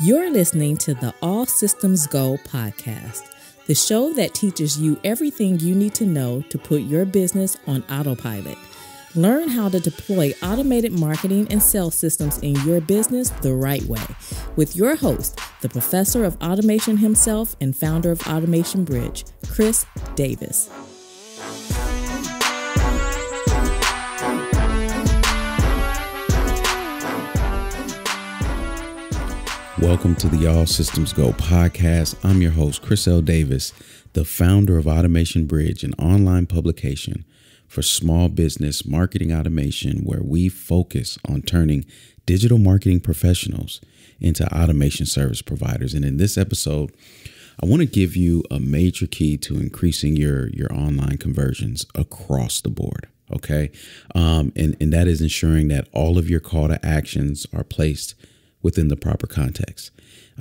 You're listening to the All Systems Go podcast, the show that teaches you everything you need to know to put your business on autopilot. Learn how to deploy automated marketing and sales systems in your business the right way with your host, the professor of automation himself and founder of Automation Bridge, Chris Davis. Welcome to the All Systems Go podcast. I'm your host, Chris L. Davis, the founder of Automation Bridge, an online publication for small business marketing automation where we focus on turning digital marketing professionals into automation service providers. And in this episode, I want to give you a major key to increasing your, your online conversions across the board. Okay. Um, and, and that is ensuring that all of your call to actions are placed within the proper context.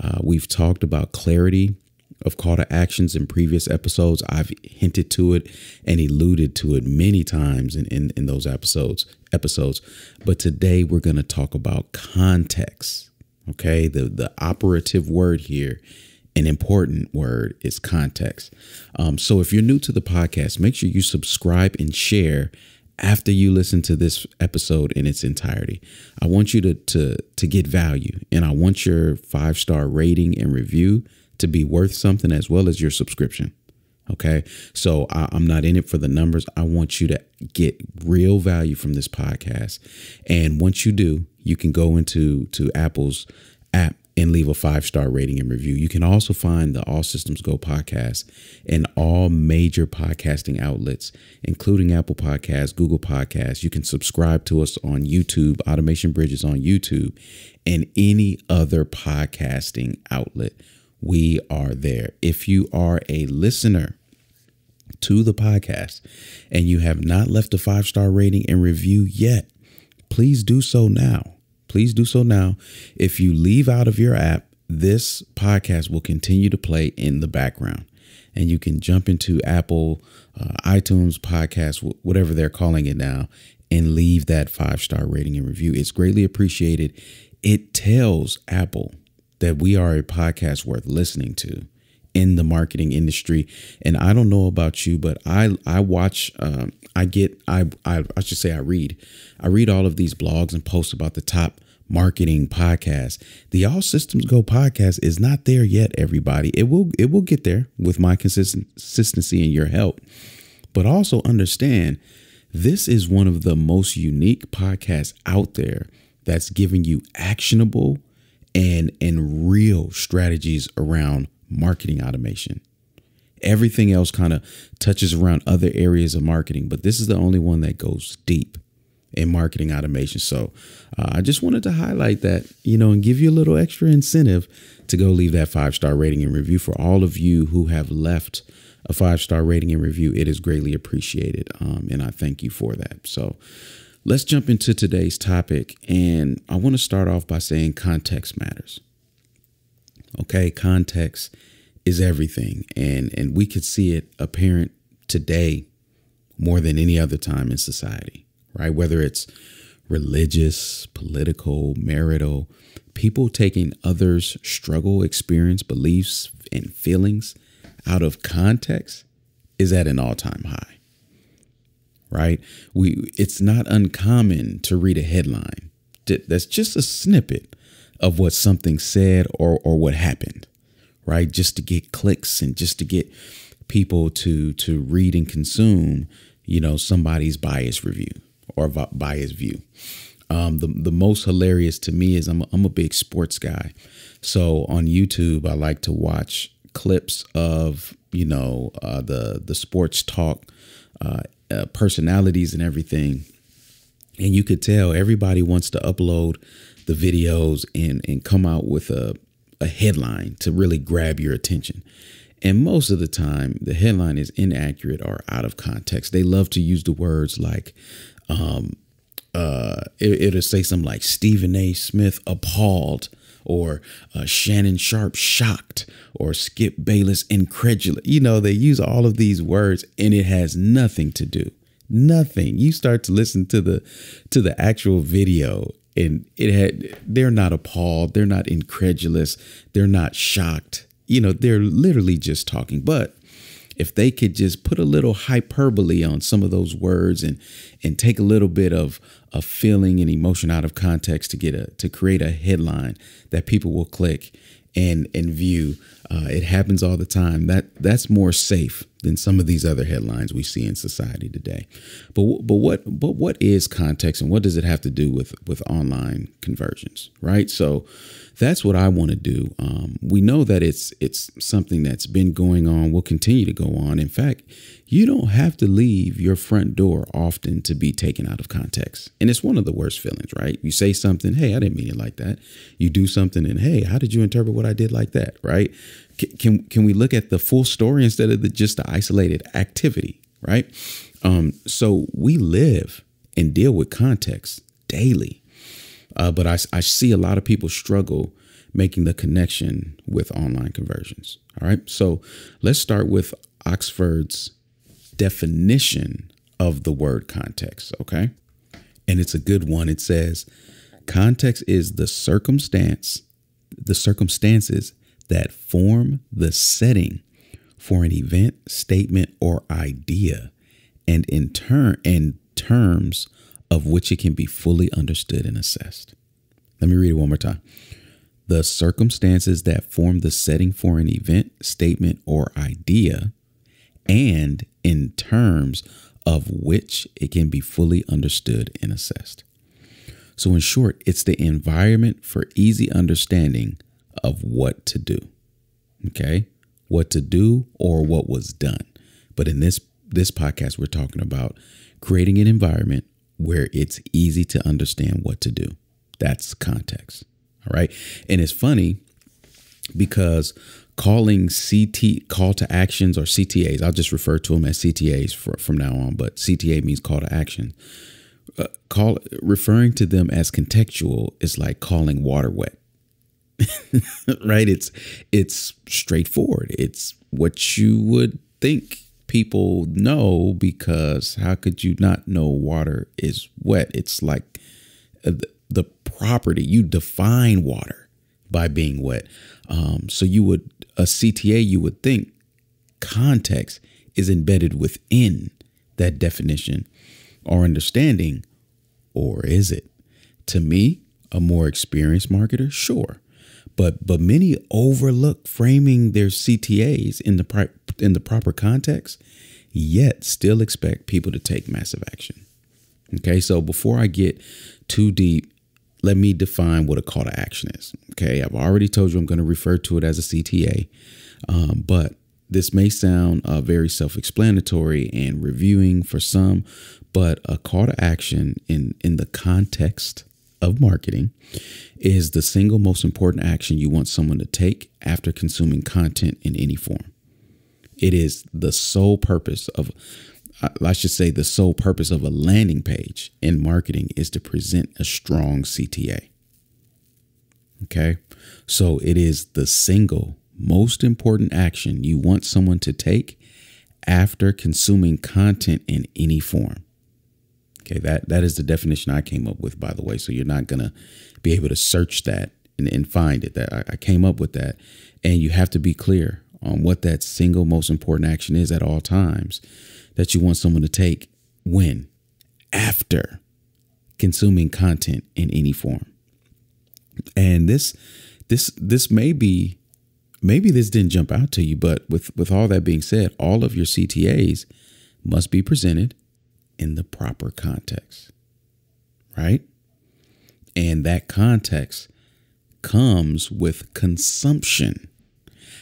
Uh, we've talked about clarity of call to actions in previous episodes. I've hinted to it and alluded to it many times in, in, in those episodes episodes. But today we're going to talk about context. Okay. The the operative word here, an important word is context. Um, so if you're new to the podcast, make sure you subscribe and share after you listen to this episode in its entirety. I want you to to to get value and I want your five star rating and review to be worth something as well as your subscription. Okay. So I, am not in it for the numbers. I want you to get real value from this podcast. And once you do, you can go into to Apple's app and leave a five star rating and review. You can also find the All Systems Go podcast in all major podcasting outlets, including Apple Podcasts, Google Podcasts. You can subscribe to us on YouTube, Automation Bridges on YouTube, and any other podcasting outlet. We are there. If you are a listener, to the podcast and you have not left a five star rating and review yet, please do so now Please do so now. If you leave out of your app, this podcast will continue to play in the background. And you can jump into Apple, uh, iTunes podcast, whatever they're calling it now, and leave that five star rating and review. It's greatly appreciated. It tells Apple that we are a podcast worth listening to in the marketing industry. And I don't know about you, but I I watch um, I get I, I I should say I read I read all of these blogs and posts about the top marketing podcasts. The All Systems Go podcast is not there yet, everybody. It will it will get there with my consistency and your help. But also understand this is one of the most unique podcasts out there that's giving you actionable and and real strategies around marketing automation. Everything else kind of touches around other areas of marketing, but this is the only one that goes deep in marketing automation. So uh, I just wanted to highlight that, you know, and give you a little extra incentive to go leave that five star rating and review for all of you who have left a five star rating and review. It is greatly appreciated. Um, and I thank you for that. So let's jump into today's topic. And I want to start off by saying context matters. Okay, context is everything, and and we could see it apparent today more than any other time in society, right? Whether it's religious, political, marital, people taking others' struggle, experience, beliefs, and feelings out of context is at an all-time high. Right? We it's not uncommon to read a headline that's just a snippet of what something said or or what happened right? Just to get clicks and just to get people to to read and consume, you know, somebody's bias review or bias view. Um, the the most hilarious to me is I'm a, I'm a big sports guy, so on YouTube I like to watch clips of you know uh, the the sports talk uh, uh, personalities and everything, and you could tell everybody wants to upload the videos and and come out with a a headline to really grab your attention. And most of the time, the headline is inaccurate or out of context. They love to use the words like, um, uh, it, will say something like Stephen A. Smith appalled, or uh, Shannon Sharpe shocked, or Skip Bayless incredulous. You know, they use all of these words, and it has nothing to do. Nothing. You start to listen to the to the actual video, and it had they're not appalled, they're not incredulous, they're not shocked. You know, they're literally just talking. But if they could just put a little hyperbole on some of those words and and take a little bit of a feeling and emotion out of context to get a to create a headline that people will click and and view. Uh, it happens all the time. That that's more safe than some of these other headlines we see in society today. But but what but what is context and what does it have to do with with online conversions, right? So that's what I want to do. Um, we know that it's it's something that's been going on, will continue to go on. In fact, you don't have to leave your front door often to be taken out of context, and it's one of the worst feelings, right? You say something, hey, I didn't mean it like that. You do something, and hey, how did you interpret what I did like that, right? Can can we look at the full story instead of the, just the isolated activity, right? Um, so we live and deal with context daily. Uh, but I, I see a lot of people struggle making the connection with online conversions. All right. So let's start with Oxford's definition of the word context. Okay. And it's a good one. It says context is the circumstance, the circumstances that form the setting for an event, statement, or idea, and in turn, in terms of which it can be fully understood and assessed. Let me read it one more time. The circumstances that form the setting for an event, statement, or idea, and in terms of which it can be fully understood and assessed. So, in short, it's the environment for easy understanding of what to do. Okay? What to do or what was done. But in this this podcast we're talking about creating an environment where it's easy to understand what to do. That's context. All right. And it's funny because calling CT call to actions or CTAs, I'll just refer to them as CTAs for, from now on, but CTA means call to action. Uh, call referring to them as contextual is like calling water wet. right? It's it's straightforward. It's what you would think people know because how could you not know water is wet? It's like uh, the property. You define water by being wet. Um, so you would a CTA. You would think context is embedded within that definition or understanding, or is it? To me, a more experienced marketer, sure. But but many overlook framing their CTAs in the in the proper context, yet still expect people to take massive action. Okay, so before I get too deep, let me define what a call to action is. Okay, I've already told you I'm going to refer to it as a CTA, um, but this may sound uh, very self explanatory and reviewing for some, but a call to action in, in the context of marketing is the single most important action you want someone to take after consuming content in any form. It is the sole purpose of, I should say, the sole purpose of a landing page in marketing is to present a strong CTA. Okay. So it is the single most important action you want someone to take after consuming content in any form. Okay, that that is the definition I came up with, by the way. So you're not gonna be able to search that and, and find it. That I, I came up with that, and you have to be clear on what that single most important action is at all times that you want someone to take when after consuming content in any form. And this this this may be maybe this didn't jump out to you, but with with all that being said, all of your CTAs must be presented in the proper context, right? And that context comes with consumption.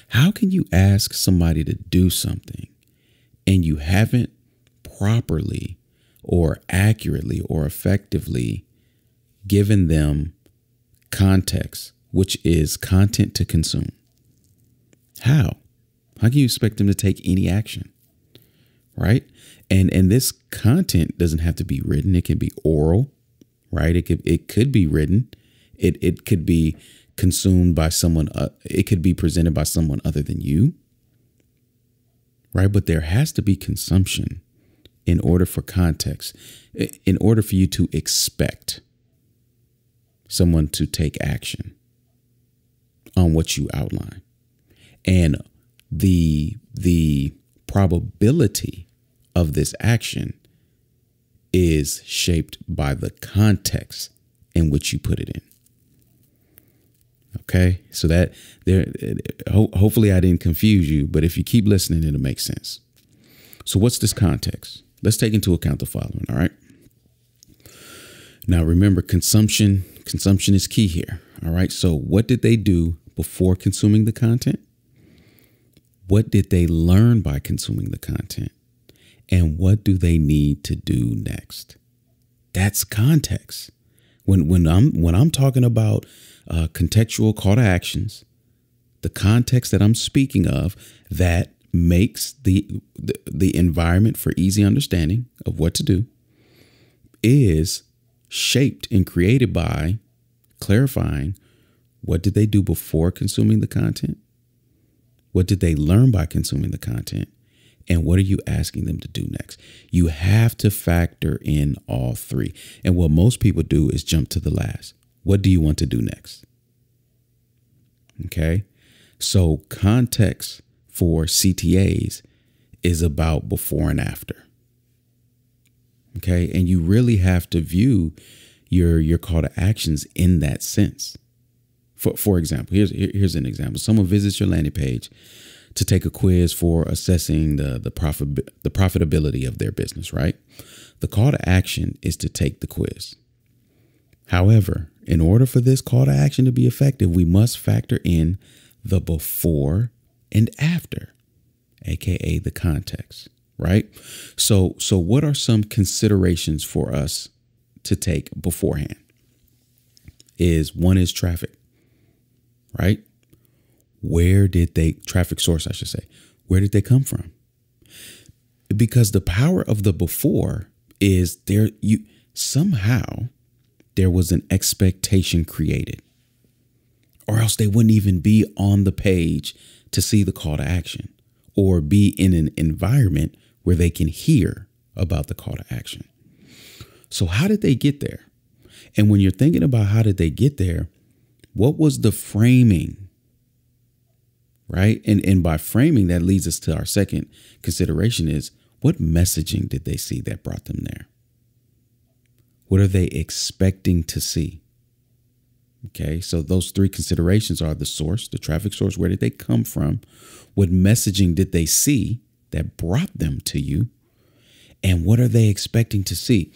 How can you ask somebody to do something and you haven't properly or accurately or effectively given them context, which is content to consume? How? How can you expect them to take any action? Right? and and this content doesn't have to be written it can be oral right it could it could be written it it could be consumed by someone uh, it could be presented by someone other than you right but there has to be consumption in order for context in order for you to expect someone to take action on what you outline. And the the probability of this action is shaped by the context in which you put it in. Okay, so that there, ho- hopefully I didn't confuse you, but if you keep listening, it'll make sense. So, what's this context? Let's take into account the following. All right. Now, remember, consumption consumption is key here. All right. So, what did they do before consuming the content? What did they learn by consuming the content? And what do they need to do next? That's context. When when I'm when I'm talking about uh, contextual call to actions, the context that I'm speaking of that makes the, the the environment for easy understanding of what to do is shaped and created by clarifying what did they do before consuming the content what did they learn by consuming the content? And what are you asking them to do next? You have to factor in all three. And what most people do is jump to the last. What do you want to do next? Okay. So, context for CTAs is about before and after. Okay. And you really have to view your, your call to actions in that sense. For, for example, here's here's an example. Someone visits your landing page to take a quiz for assessing the the profit the profitability of their business, right? The call to action is to take the quiz. However, in order for this call to action to be effective, we must factor in the before and after, aka the context, right? So so what are some considerations for us to take beforehand? Is one is traffic right? Where did they, traffic source, I should say, where did they come from? Because the power of the before is there, you somehow there was an expectation created, or else they wouldn't even be on the page to see the call to action or be in an environment where they can hear about the call to action. So, how did they get there? And when you're thinking about how did they get there, what was the framing? Right? And and by framing that leads us to our second consideration is what messaging did they see that brought them there? What are they expecting to see? Okay, so those three considerations are the source, the traffic source, where did they come from? What messaging did they see that brought them to you? And what are they expecting to see?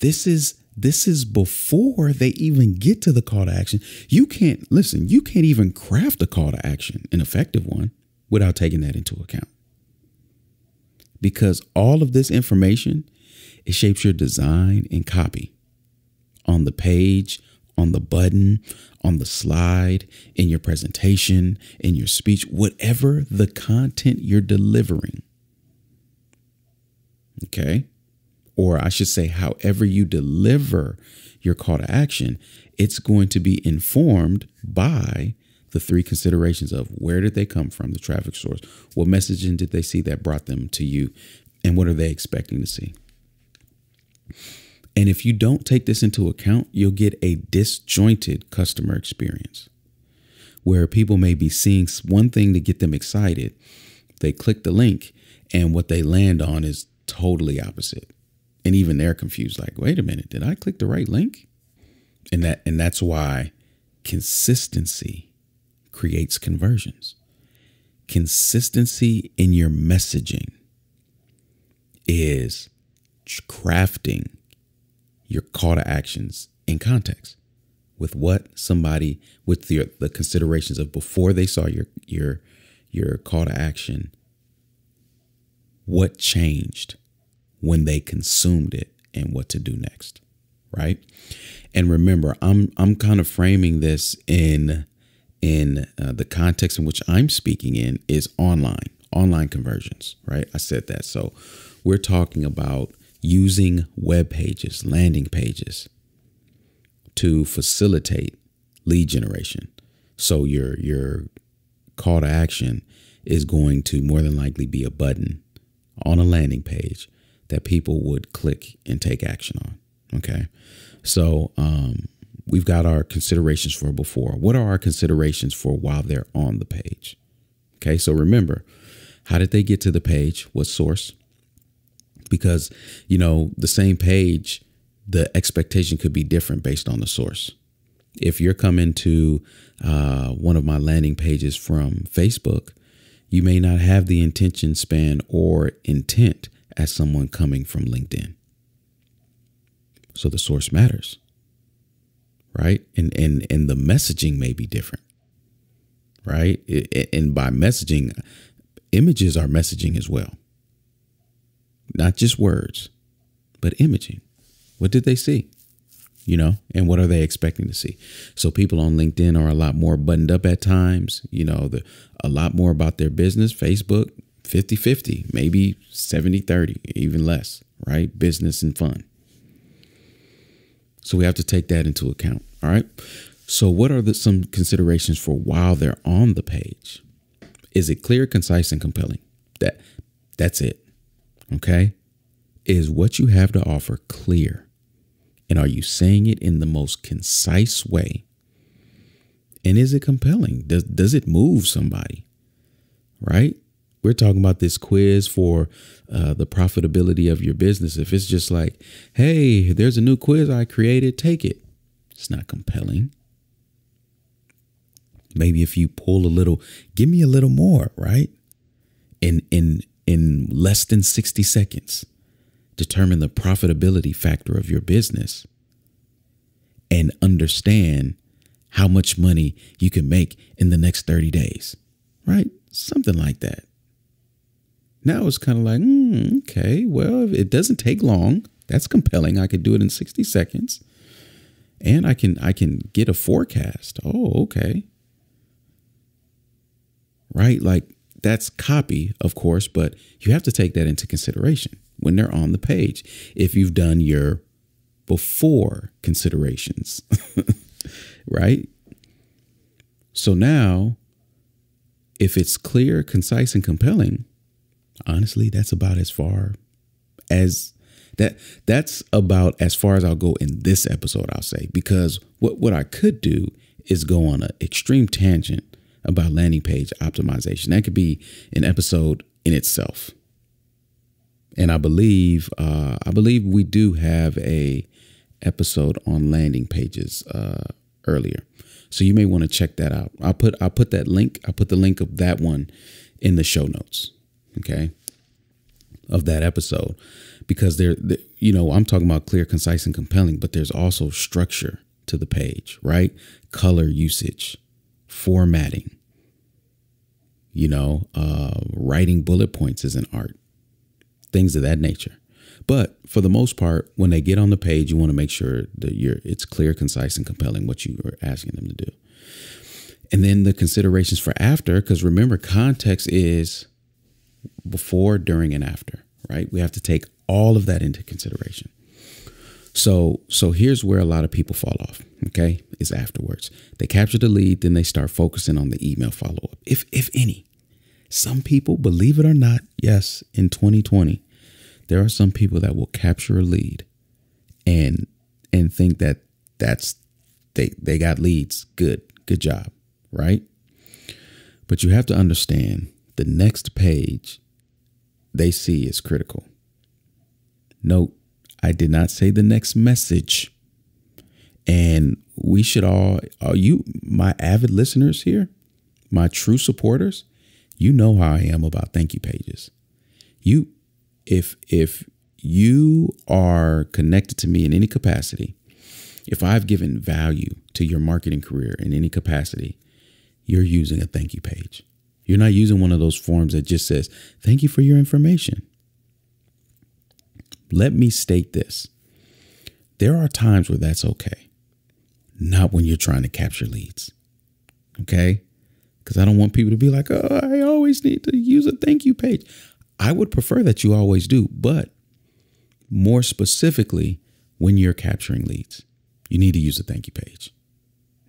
This is this is before they even get to the call to action. You can't, listen, you can't even craft a call to action, an effective one, without taking that into account. Because all of this information, it shapes your design and copy on the page, on the button, on the slide, in your presentation, in your speech, whatever the content you're delivering. Okay or I should say, however you deliver your call to action, it's going to be informed by the three considerations of where did they come from, the traffic source, what messaging did they see that brought them to you, and what are they expecting to see. And if you don't take this into account, you'll get a disjointed customer experience where people may be seeing one thing to get them excited. They click the link, and what they land on is totally opposite and even they're confused like wait a minute did i click the right link? And that and that's why consistency creates conversions. Consistency in your messaging is crafting your call to actions in context with what somebody with the, the considerations of before they saw your your your call to action what changed when they consumed it and what to do next, right? And remember, I'm I'm kind of framing this in in uh, the context in which I'm speaking in is online, online conversions, right? I said that. So we're talking about using web pages, landing pages to facilitate lead generation. So your your call to action is going to more than likely be a button on a landing page that people would click and take action on. Okay. So, um, we've got our considerations for before. What are our considerations for while they're on the page? Okay, so remember, how did they get to the page? What source? Because, you know, the same page, the expectation could be different based on the source. If you're coming to uh, one of my landing pages from Facebook, you may not have the intention span or intent as someone coming from LinkedIn. So the source matters right? And and and the messaging may be different, right? And by messaging, images are messaging as well. Not just words, but imaging. What did they see? You know, and what are they expecting to see? So people on LinkedIn are a lot more buttoned up at times, you know, the a lot more about their business. Facebook 50-50, maybe 70-30, even less, right? Business and fun. So we have to take that into account. All right. So, what are the, some considerations for while they're on the page? Is it clear, concise, and compelling? That that's it. Okay. Is what you have to offer clear? And are you saying it in the most concise way? And is it compelling? Does does it move somebody? Right? We're talking about this quiz for uh, the profitability of your business. If it's just like, hey, there's a new quiz I created, take it. It's not compelling. Maybe if you pull a little, give me a little more, right? In in in less than 60 seconds, determine the profitability factor of your business and understand how much money you can make in the next 30 days, right? Something like that. Now it's kind of like, mm, okay, well, it doesn't take long. That's compelling. I could do it in 60 seconds. And I can I can get a forecast. Oh, okay. Right? Like that's copy, of course, but you have to take that into consideration when they're on the page. If you've done your before considerations, right? So now, if it's clear, concise, and compelling, honestly, that's about as far as that that's about as far as I'll go in this episode, I'll say, because what, what I could do is go on an extreme tangent about landing page optimization. That could be an episode in itself. And I believe uh, I believe we do have a episode on landing pages uh, earlier. So you may want to check that out. I'll put I'll put that link, I'll put the link of that one in the show notes okay, of that episode because there, you know, I'm talking about clear, concise, and compelling, but there's also structure to the page, right? Color usage, formatting, you know, uh, writing bullet points is an art, things of that nature. But for the most part, when they get on the page, you want to make sure that you're it's clear, concise, and compelling what you are asking them to do. And then the considerations for after, because remember, context is before, during, and after, right? We have to take all of that into consideration. So, so here's where a lot of people fall off. Okay, is afterwards they capture the lead, then they start focusing on the email follow up, if if any. Some people, believe it or not, yes, in 2020, there are some people that will capture a lead, and and think that that's they they got leads. Good, good job, right? But you have to understand the next page they see is critical. Note, I did not say the next message. And we should all, are you, my avid listeners here, my true supporters, you know how I am about thank you pages. You, if, if you are connected to me in any capacity, if I've given value to your marketing career in any capacity, you're using a thank you page. You're not using one of those forms that just says, thank you for your information. Let me state this there are times where that's okay, not when you're trying to capture leads. Okay? Because I don't want people to be like, oh, I always need to use a thank you page. I would prefer that you always do, but more specifically, when you're capturing leads, you need to use a thank you page.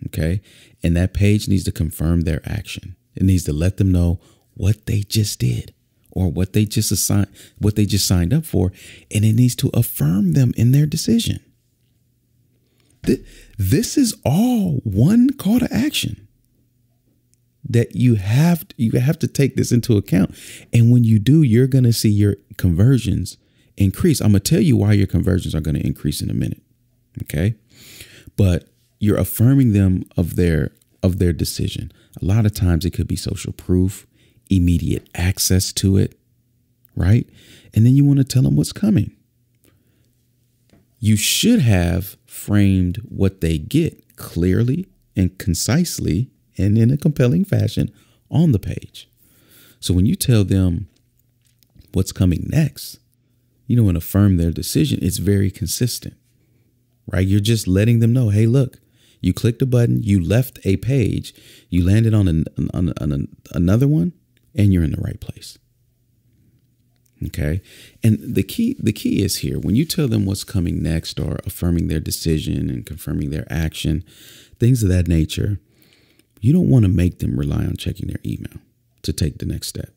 Okay? And that page needs to confirm their action. It needs to let them know what they just did or what they just assigned, what they just signed up for, and it needs to affirm them in their decision. th- this is all one call to action that you have you have to take this into account. And when you do you're going to see your conversions increase. I'm going to tell you why your conversions are going to increase in a minute okay? But you're affirming them of their of their decision a lot of times it could be social proof immediate access to it right and then you want to tell them what's coming you should have framed what they get clearly and concisely and in a compelling fashion on the page. So when you tell them what's coming next, you know, and affirm their decision, it's very consistent, right? You're just letting them know, hey, look, you clicked a button, you left a page, you landed on, an, on, on another one, and you're in the right place. Okay. And the key the key is here when you tell them what's coming next or affirming their decision and confirming their action, things of that nature, you don't want to make them rely on checking their email to take the next step.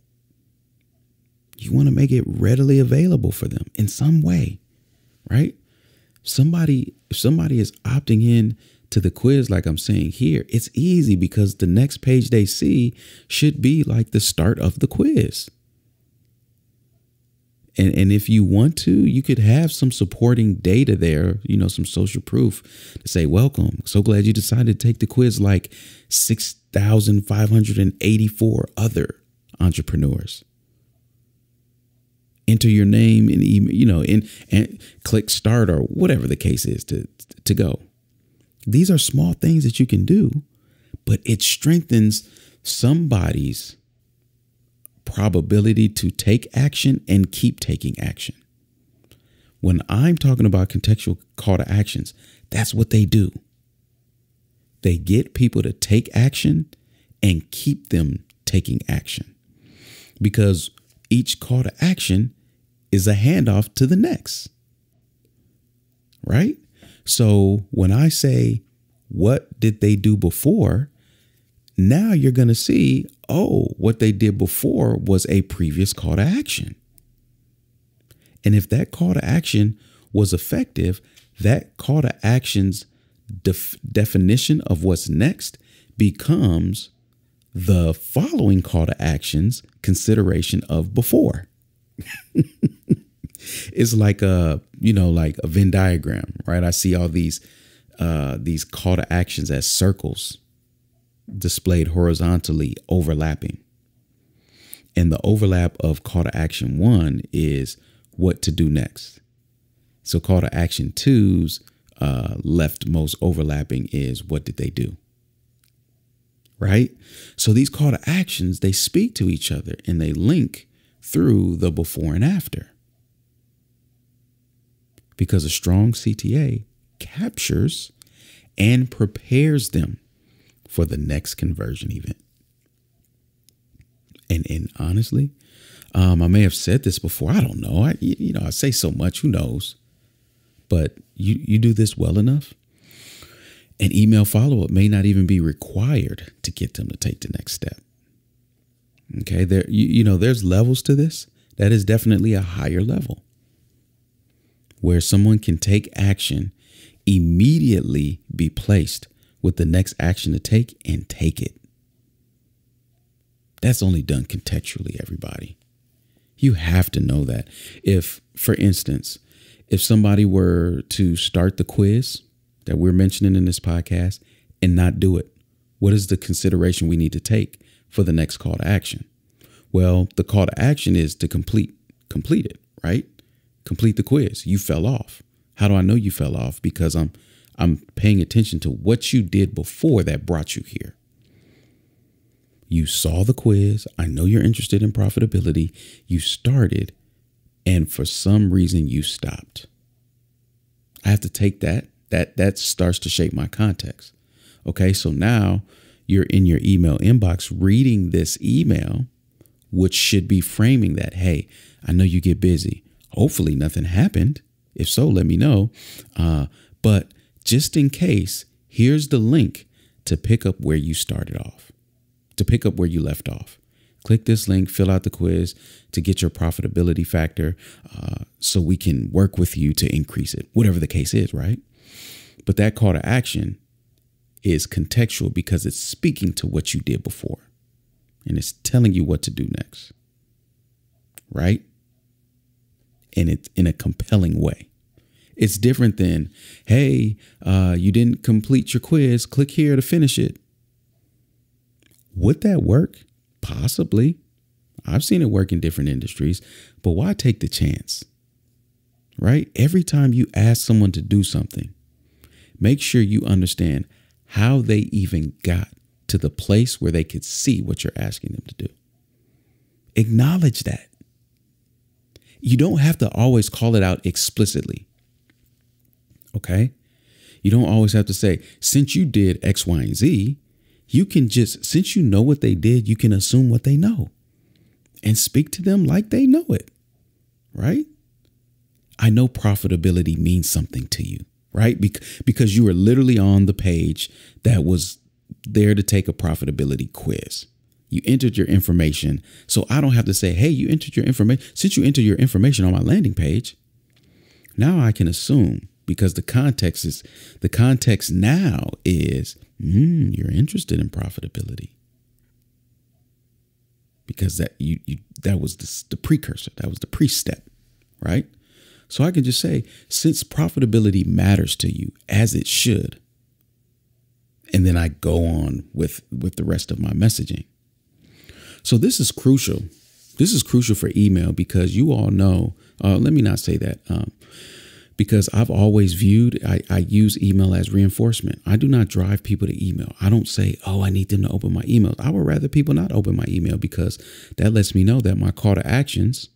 You want to make it readily available for them in some way, right? Somebody if somebody is opting in to the quiz like I'm saying here, it's easy because the next page they see should be like the start of the quiz. And, and if you want to, you could have some supporting data there, you know, some social proof to say, welcome. So glad you decided to take the quiz like 6,584 other entrepreneurs. Enter your name and email, you know, and, and click start or whatever the case is to, to go. These are small things that you can do, but it strengthens somebody's probability to take action and keep taking action. When I'm talking about contextual call to actions, that's what they do. They get people to take action and keep them taking action because each call to action is a handoff to the next. Right? So when I say, what did they do before? Now you're going to see, oh, what they did before was a previous call to action. And if that call to action was effective, that call to action's def- definition of what's next becomes the following call to actions consideration of before. it's like a, you know, like a Venn diagram, right? I see all these uh these call to actions as circles displayed horizontally overlapping. And the overlap of call to action one is what to do next. So call to action two's uh, leftmost overlapping is what did they do? Right? So these call to actions, they speak to each other and they link through the before and after. Because a strong CTA captures and prepares them for the next conversion event. And and honestly, um, I may have said this before. I don't know. I you know I say so much. Who knows? But you you do this well enough. An email follow up may not even be required to get them to take the next step. Okay, there you, you know there's levels to this. That is definitely a higher level where someone can take action, immediately be placed with the next action to take and take it. That's only done contextually, everybody. You have to know that. If, for instance, if somebody were to start the quiz that we're mentioning in this podcast and not do it, what is the consideration we need to take for the next call to action? Well, the call to action is to complete complete it, right? Complete the quiz. You fell off. How do I know you fell off? Because I'm I'm paying attention to what you did before that brought you here. You saw the quiz. I know you're interested in profitability. You started, and for some reason you stopped. I have to take that. That that starts to shape my context. Okay, so now you're in your email inbox reading this email, which should be framing that, hey, I know you get busy. Hopefully nothing happened. If so, let me know. Uh, but just in case, here's the link to pick up where you started off, to pick up where you left off. Click this link, fill out the quiz to get your profitability factor uh, so we can work with you to increase it, whatever the case is, right? But that call to action is contextual because it's speaking to what you did before and it's telling you what to do next. Right? And it's in a compelling way. It's different than, hey, uh, you didn't complete your quiz. Click here to finish it. Would that work? Possibly. I've seen it work in different industries, but why take the chance? Right? Every time you ask someone to do something, make sure you understand how they even got to the place where they could see what you're asking them to do. Acknowledge that. You don't have to always call it out explicitly. Okay? You don't always have to say, since you did X, Y, and Z, you can just, since you know what they did, you can assume what they know and speak to them like they know it. Right? I know profitability means something to you, right? Because you were literally on the page that was there to take a profitability quiz. You entered your information. So I don't have to say, hey, you entered your information. Since you entered your information on my landing page, now I can assume because the context is the context now is mm, you're interested in profitability because that you, you that was the, the precursor that was the pre-step right so i can just say since profitability matters to you as it should and then I go on with with the rest of my messaging. So this is crucial. This is crucial for email because you all know. Uh, let me not say that. Um, because I've always viewed I, I, use email as reinforcement. I do not drive people to email. I don't say, oh, I need them to open my email. I would rather people not open my email because that lets me know that my call to actions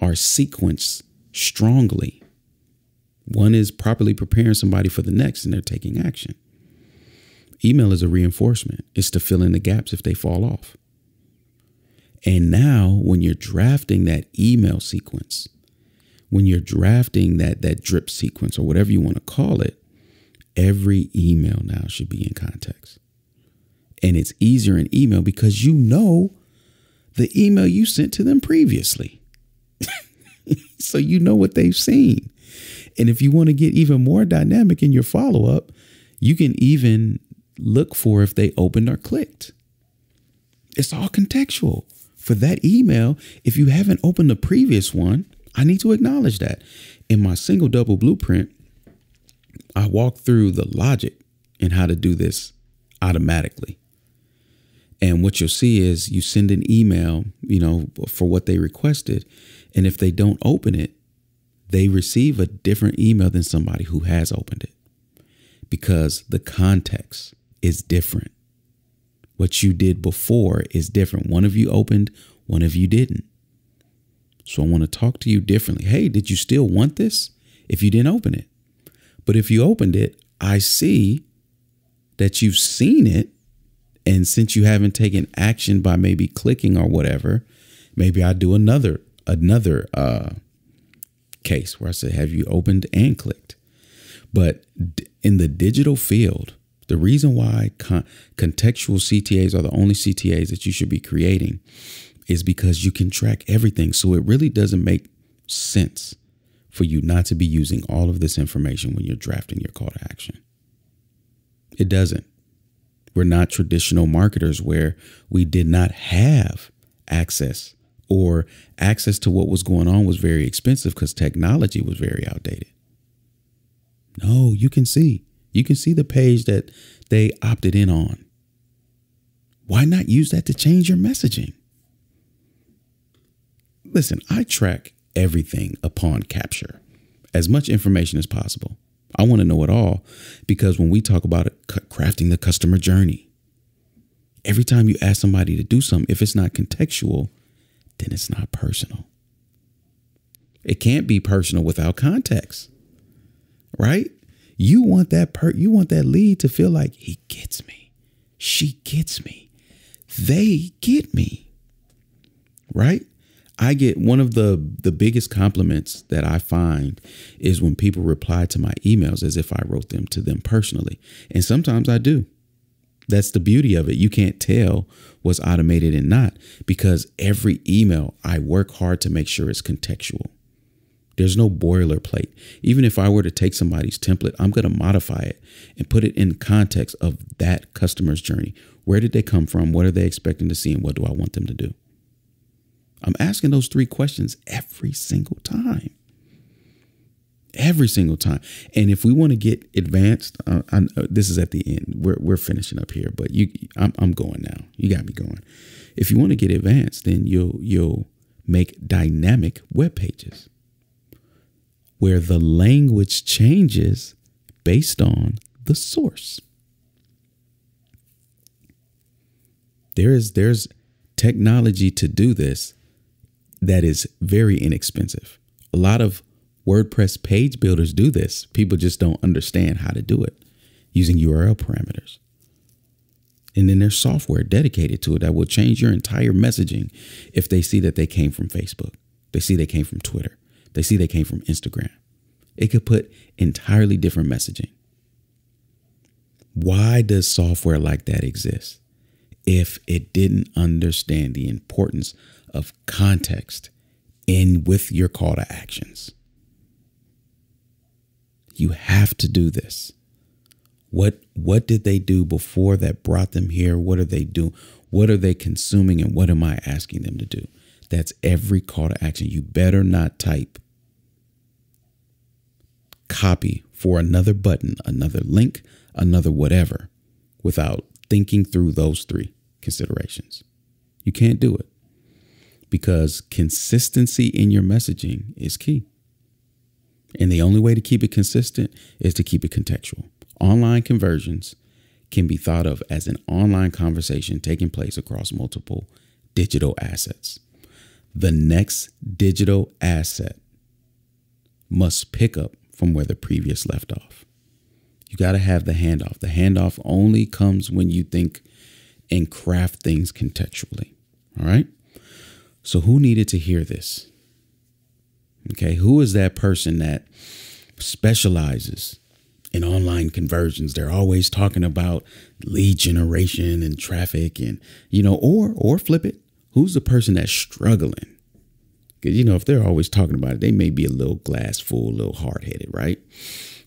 are sequenced strongly. One is properly preparing somebody for the next and they're taking action. Email is a reinforcement, it's to fill in the gaps if they fall off. And now, when you're drafting that email sequence, when you're drafting that, that drip sequence or whatever you want to call it, every email now should be in context. And it's easier in email because you know the email you sent to them previously. so you know what they've seen. And if you want to get even more dynamic in your follow up, you can even look for if they opened or clicked. It's all contextual. For that email, if you haven't opened the previous one, I need to acknowledge that. In my single double blueprint, I walk through the logic and how to do this automatically. And what you'll see is you send an email, you know, for what they requested. And if they don't open it, they receive a different email than somebody who has opened it because the context is different. What you did before is different. One of you opened, one of you didn't. So I want to talk to you differently. Hey, did you still want this if you didn't open it? But if you opened it, I see that you've seen it. And since you haven't taken action by maybe clicking or whatever, maybe I do another another uh, case where I say, have you opened and clicked? But in the digital field, the reason why con- contextual CTAs are the only CTAs that you should be creating is because you can track everything. So it really doesn't make sense for you not to be using all of this information when you're drafting your call to action. It doesn't. We're not traditional marketers where we did not have access or access to what was going on was very expensive because technology was very outdated. No, you can see you can see the page that they opted in on. Why not use that to change your messaging? Listen, I track everything upon capture, as much information as possible. I want to know it all because when we talk about crafting the customer journey, every time you ask somebody to do something, if it's not contextual, then it's not personal. It can't be personal without context, right? You want that per you want that lead to feel like he gets me. She gets me. They get me. Right? I get one of the the biggest compliments that I find is when people reply to my emails as if I wrote them to them personally. And sometimes I do. That's the beauty of it. You can't tell what's automated and not because every email I work hard to make sure it's contextual. There's no boilerplate. Even if I were to take somebody's template, I'm going to modify it and put it in context of that customer's journey. Where did they come from? What are they expecting to see? And what do I want them to do? I'm asking those three questions every single time. Every single time. And if we want to get advanced, uh, uh, this is at the end. We're, we're finishing up here, but you, I'm, I'm going now. You got me going. If you want to get advanced, then you'll you'll make dynamic web pages where the language changes based on the source. There is there's technology to do this that is very inexpensive. A lot of WordPress page builders do this. People just don't understand how to do it using URL parameters. And then there's software dedicated to it that will change your entire messaging if they see that they came from Facebook. They see they came from Twitter. They see they came from Instagram. It could put entirely different messaging. Why does software like that exist? If it didn't understand the importance of context in with your call to actions. You have to do this. What what did they do before that brought them here? What are they doing? What are they consuming and what am I asking them to do? That's every call to action. You better not type copy for another button, another link, another whatever without thinking through those three considerations. You can't do it because consistency in your messaging is key. And the only way to keep it consistent is to keep it contextual. Online conversions can be thought of as an online conversation taking place across multiple digital assets. The next digital asset must pick up from where the previous left off. You got to have the handoff. The handoff only comes when you think and craft things contextually. All right. So, who needed to hear this? Okay. Who is that person that specializes in online conversions they're always talking about lead generation and traffic and you know or or flip it who's the person that's struggling because you know if they're always talking about it they may be a little glass full a little hard-headed right?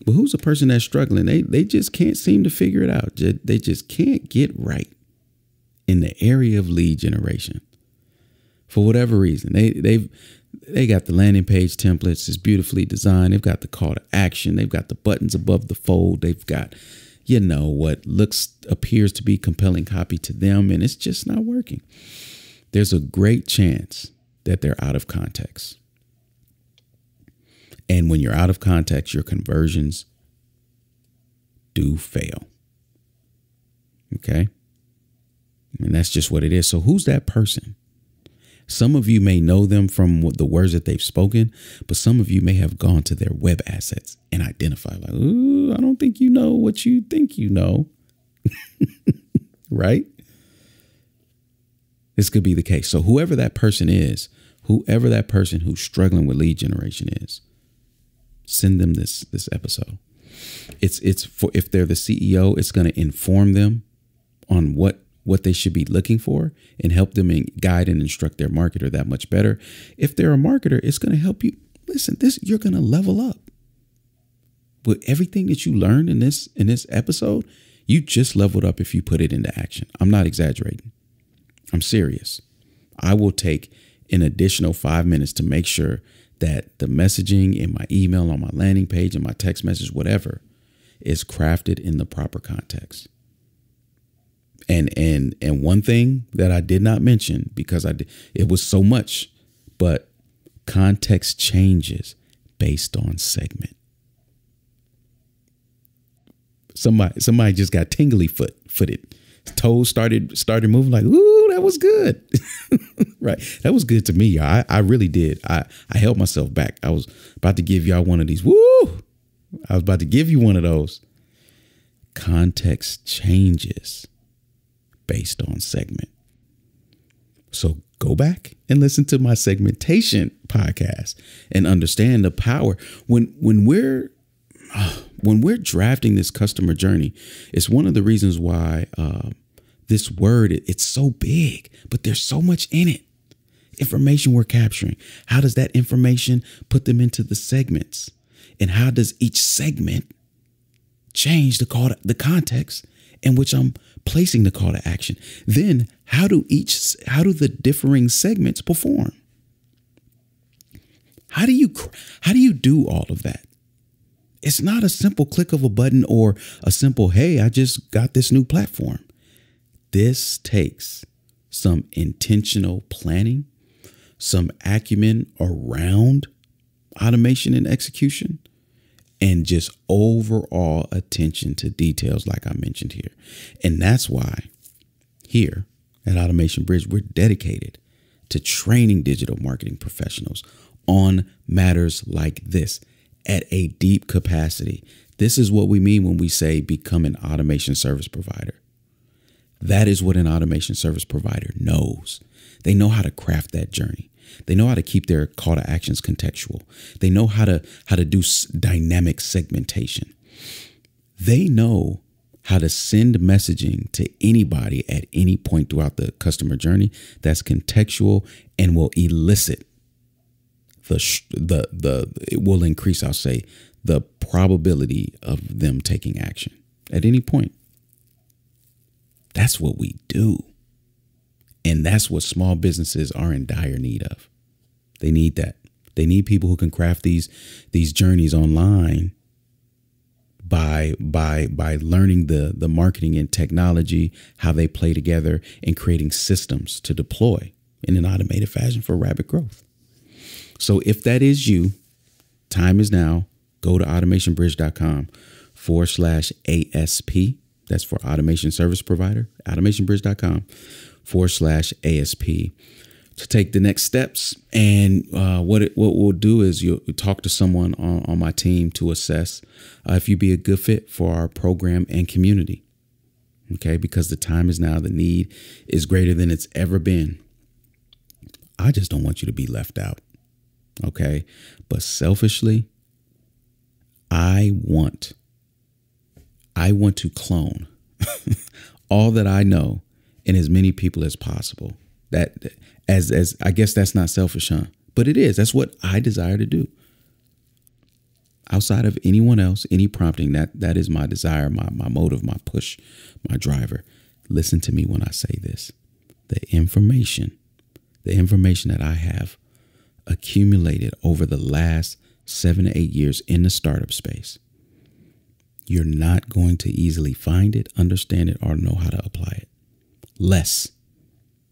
But who's the person that's struggling? They they just can't seem to figure it out. They just can't get right in the area of lead generation for whatever reason. They they've they got the landing page templates. It's beautifully designed. They've got the call to action. They've got the buttons above the fold. They've got you know what looks appears to be compelling copy to them and it's just not working. There's a great chance that they're out of context. And when you're out of context your conversions do fail. Okay? And that's just what it is. So who's that person? Some of you may know them from the words that they've spoken, but some of you may have gone to their web assets and identified, like, ooh, I don't think you know what you think you know. right? This could be the case. So, whoever that person is, whoever that person who's struggling with lead generation is, send them this this episode. It's it's for if they're the CEO, it's going to inform them on what what they should be looking for and help them and guide and instruct their marketer that much better. If they're a marketer, it's going to help you. Listen, this you're going to level up. With everything that you learned in this in this episode, you just leveled up if you put it into action. I'm not exaggerating. I'm serious. I will take an additional 5 minutes to make sure that the messaging in my email on my landing page and my text message whatever is crafted in the proper context and and and one thing that I did not mention because I did, it was so much, but context changes based on segment. Somebody somebody just got tingly foot footed. Toes started started moving like, ooh, that was good. right. That was good to me. Y'all. I, I really did. I, I held myself back. I was about to give y'all one of these. Woo! I was about to give you one of those. Context changes based on segment. So go back and listen to my segmentation podcast and understand the power when when we're oh, when we're drafting this customer journey. It's one of the reasons why uh, this word it's so big, but there's so much in it. information we're capturing. How does that information put them into the segments? And how does each segment change the call to, the context in which I'm placing the call to action? Then how do each how do the differing segments perform? How do you how do you do all of that? It's not a simple click of a button or a simple hey, I just got this new platform. This takes some intentional planning, some acumen around automation and execution, and just overall attention to details, like I mentioned here. And that's why here at Automation Bridge, we're dedicated to training digital marketing professionals on matters like this at a deep capacity. This is what we mean when we say become an automation service provider. That is what an automation service provider knows. They know how to craft that journey. They know how to keep their call to actions contextual. They know how to how to do dynamic segmentation. They know how to send messaging to anybody at any point throughout the customer journey that's contextual and will elicit the the the it will increase I'll say the probability of them taking action at any point. That's what we do. And that's what small businesses are in dire need of. They need that. They need people who can craft these these journeys online by by by learning the the marketing and technology, how they play together and creating systems to deploy in an automated fashion for rapid growth. So if that is you, time is now. Go to automationbridge.com forward slash ASP. That's for automation service provider, automationbridge.com forward slash ASP to take the next steps. And uh, what it, what we'll do is you'll talk to someone on, on my team to assess uh, if you'd be a good fit for our program and community. Okay, because the time is now, the need is greater than it's ever been. I just don't want you to be left out. Okay, but selfishly, I want, I want to clone all that I know in as many people as possible. That as as I guess that's not selfish, huh? But it is. That's what I desire to do. Outside of anyone else, any prompting, that that is my desire, my my motive, my push, my driver. Listen to me when I say this. The information, the information that I have accumulated over the last seven to eight years in the startup space, you're not going to easily find it, understand it, or know how to apply it. Less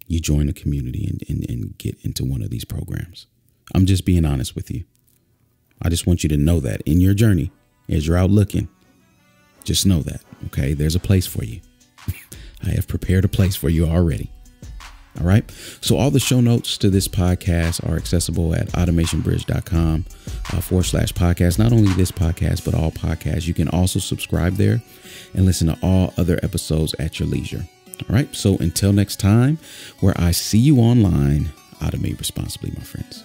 you join a community and, and, and get into one of these programs. I'm just being honest with you. I just want you to know that in your journey, as you're out looking, just know that, okay? There's a place for you. I have prepared a place for you already. All right. So all the show notes to this podcast are accessible at automationbridge.com uh, forward slash podcast. Not only this podcast, but all podcasts. You can also subscribe there and listen to all other episodes at your leisure. All right. So until next time, where I see you online, automate responsibly, my friends.